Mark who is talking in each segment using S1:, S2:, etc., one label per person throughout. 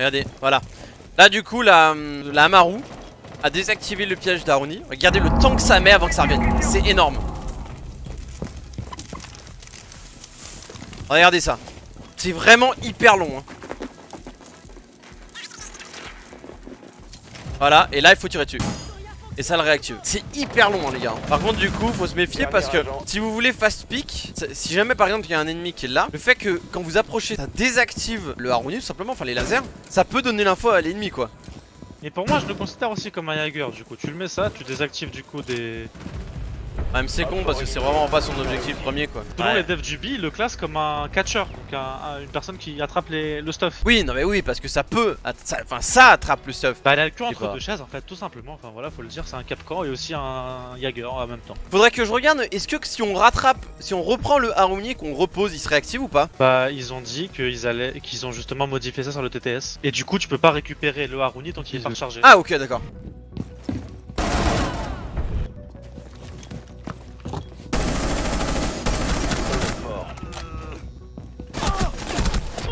S1: Regardez, voilà. Là du coup la, la Amaru a désactivé le piège d'Aruni. Regardez le temps que ça met avant que ça revienne. C'est énorme. Regardez ça. C'est vraiment hyper long. hein. Voilà, et là il faut tirer dessus. Et ça le réactive. C'est hyper long hein, les gars. Par contre du coup faut se méfier parce que si vous voulez fast pick, si jamais par exemple il y a un ennemi qui est là, le fait que quand vous approchez ça désactive le Haruni tout simplement, enfin les lasers, ça peut donner l'info à l'ennemi quoi.
S2: Et pour moi, je le considère aussi comme un Jaeger. Du coup, tu le mets ça, tu désactives du coup des.
S1: Même c'est con parce que c'est vraiment pas son objectif premier quoi.
S2: Selon
S1: Ouais.
S2: les devs du B, ils le classent comme un catcher, donc un- un- une personne qui attrape les, le stuff.
S1: Oui non mais oui parce que ça peut, ça- enfin ça attrape le stuff.
S2: Bah, elle a le cul entre
S1: pas.
S2: deux chaises en fait, tout simplement. Enfin voilà, faut le dire, c'est un Capcan et aussi un Jaeger en même temps.
S1: Faudrait que je regarde, est-ce que si on rattrape, si on reprend le Haruni et qu'on repose, il se réactive ou pas?
S2: Bah, ils ont dit qu'ils allaient, qu'ils ont justement modifié ça sur le TTS. Et du coup, tu peux pas récupérer le Haruni tant qu'il est pas rechargé.
S1: Ah ok d'accord.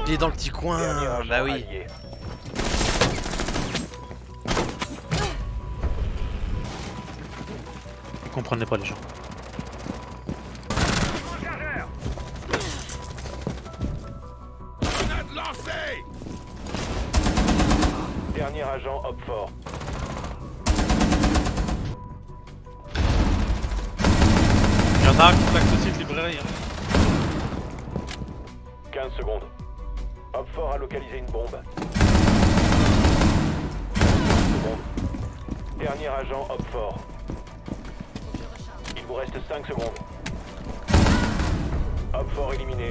S1: Il est dans le petit coin, bah oui.
S2: Vous comprenez pas les gens.
S3: Dernier agent hop fort.
S2: Il y en a un qui plaque aussi de librairie. Hein.
S3: 15 secondes. Hop fort a localisé une bombe. 15 secondes. Dernier agent hop fort. Il vous reste 5 secondes. Hop fort éliminé.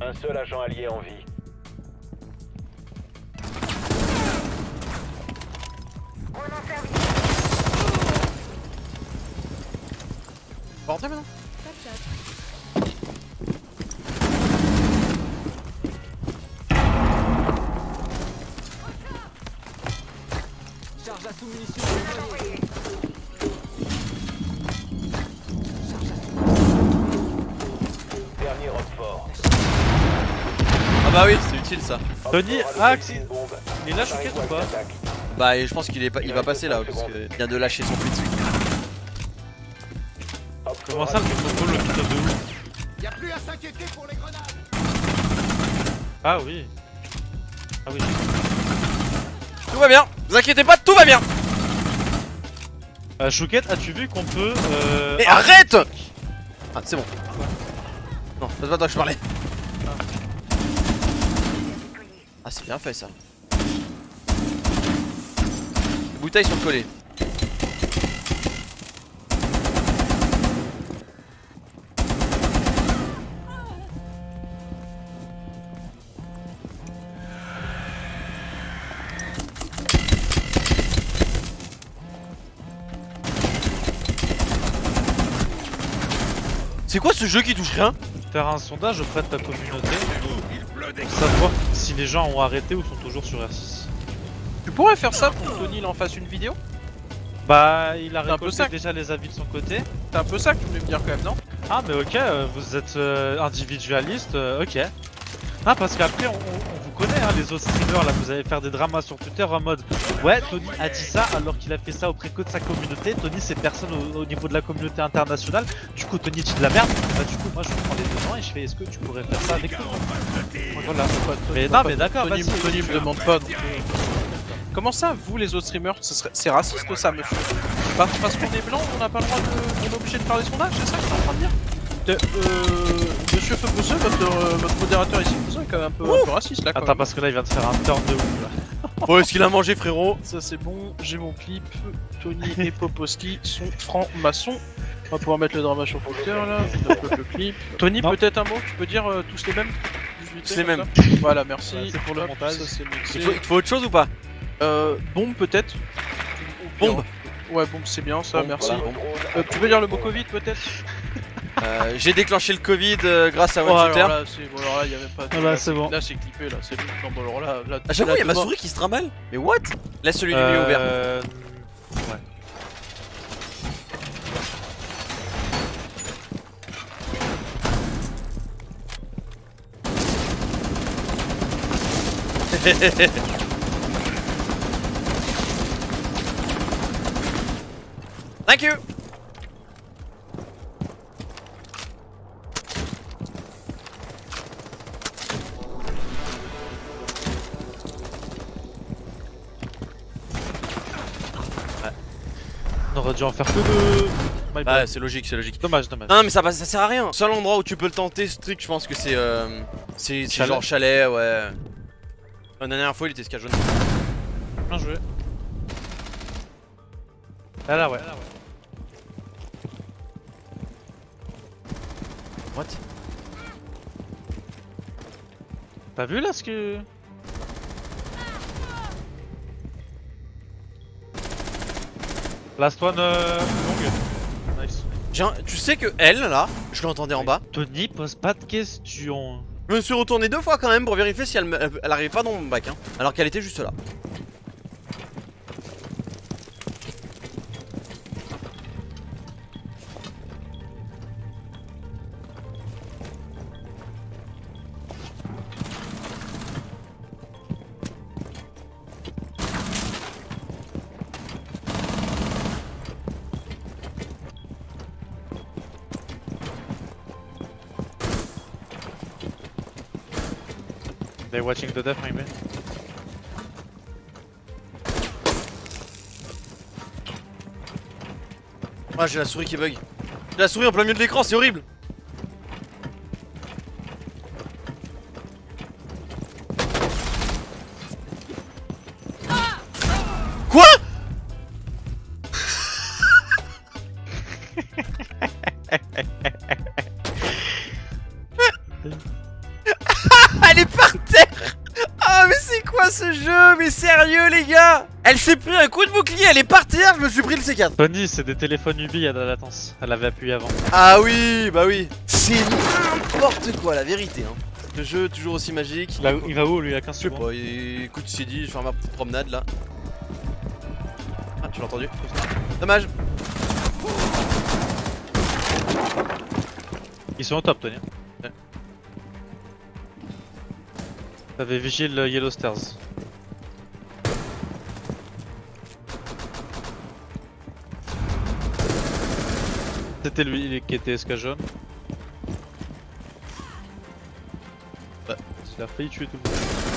S3: Un seul agent allié en vie.
S1: On va rentrer maintenant
S3: Dernier hop fort.
S1: Ah bah oui, c'est utile ça.
S2: Tony,
S3: fort a
S2: ah. Il choqué ou pas.
S1: Bah je pense qu'il est pas, il va passer là parce qu'il vient de lâcher son tweet.
S3: Hop
S2: Comment ça, tu contrôles le putain de ouf
S4: Y a plus à s'inquiéter pour les grenades
S2: Ah oui. Ah oui.
S1: Tout va bien, vous inquiétez pas, tout va bien.
S2: Euh, Chouquette, as-tu vu qu'on peut. Euh...
S1: Mais
S2: ah,
S1: arrête Ah c'est bon. Non, c'est pas toi que je parlais. Ah c'est bien fait ça. Les bouteilles sont collées. C'est quoi ce jeu qui touche rien
S2: Faire un sondage auprès de ta communauté pour savoir si les gens ont arrêté ou sont toujours sur R6.
S5: Tu pourrais faire ça pour que Tony il en fasse une vidéo?
S2: Bah, il a
S5: un peu
S2: récolté déjà les avis de son côté.
S5: C'est un peu ça que tu voulais me dire quand même, non?
S2: Ah, mais ok, euh, vous êtes euh, individualiste, euh, ok. Ah, parce qu'après, on, connaît, hein, les autres streamers, là, vous allez faire des dramas sur Twitter en mode Ouais, Tony a dit ça alors qu'il a fait ça auprès que de sa communauté. Tony, c'est personne au, au niveau de la communauté internationale. Du coup, Tony dit de la merde. Bah, du coup, moi, je prends les devants et je fais Est-ce que tu pourrais faire ça avec nous? Voilà. Mais non, mais d'accord,
S5: Tony. Tony me demande pas donc. euh, Comment ça, vous les autres streamers ce serait- C'est raciste ça, monsieur? Parce, parce qu'on est blanc, on n'a pas le droit de. On est obligé de parler sondage, c'est ça que t'es en train de dire? De- euh, Monsieur Febousseux, votre, euh, votre modérateur ici, quand même un peu, un peu raciste là quand
S2: Attends,
S5: même.
S2: parce que là, il vient de faire un turn de ouf là.
S1: Bon est-ce qu'il a mangé frérot
S5: Ça c'est bon, j'ai mon clip. Tony et Poposki sont francs-maçons. On va pouvoir mettre le drama sur Twitter là, le clip. Tony, peut-être un mot? Tu peux dire euh, tous les mêmes?
S1: Tous les mêmes.
S5: Voilà, merci.
S2: Voilà, c'est pour le
S5: Hop,
S2: montage.
S5: Ça,
S1: il faut, il te faut autre chose ou pas?
S5: Euh, bombe peut-être
S1: Bombe
S5: Ouais, bombe c'est bien ça,
S1: Bombe,
S5: merci.
S1: voilà.
S5: Euh, tu peux dire le mot Covid peut-être?
S1: Euh, J'ai déclenché le Covid euh, grâce à
S5: Oh,
S1: One
S5: alors
S1: Shooter.
S5: là, c'est bon, alors là, y.
S2: Ah, là,
S5: là,
S2: c'est bon.
S5: Là, c'est clippé, là, c'est bon. Non, bon, alors là, là.
S1: Ah, j'avoue,
S5: là,
S1: il y a ma souris qui se trimballe. Mais what? Laisse celui du milieu ouvert.
S2: Euh... Ouais.
S1: Thank you
S2: On aurait dû en faire que deux.
S1: Ouais, c'est logique, c'est logique.
S2: Dommage, dommage.
S1: Non mais ça, ça sert à rien. Seul endroit où tu peux le tenter ce truc, je pense que c'est euh, c'est genre chalet, ouais. La dernière fois, il était jaune.
S2: Bien joué. Ah là ouais.
S1: What?
S2: T'as vu là ce que. Last one euh, longue. Nice.
S1: Tu sais que elle là, je l'entendais en bas.
S2: Tony pose pas de questions.
S1: Je me suis retourné deux fois quand même pour vérifier si elle, me- elle arrivait pas dans mon bac, hein, alors qu'elle était juste là.
S2: They're watching the death maybe.
S1: Ah, j'ai la souris qui bug. J'ai la souris en plein milieu de l'écran, c'est horrible. Sérieux les gars Elle s'est pris un coup de bouclier, elle est par terre, je me suis pris le C4
S2: Tony, c'est des téléphones Ubi, il y a de la latence. Elle avait appuyé avant.
S1: Ah oui, bah oui. C'est n'importe quoi, la vérité. Hein. Le jeu toujours aussi magique.
S2: Il va, il va où lui Il a 15
S1: Je sais
S2: secondes.
S1: écoute, il s'est dit, je vais faire ma petite promenade là. Ah, tu l'as entendu Dommage.
S2: Ils sont au top, Tony.
S1: Ouais.
S2: T'avais Vigile euh, Yellow Stairs. C'était lui qui était SK jaune.
S1: Ouais.
S2: Il a failli tuer tout le monde.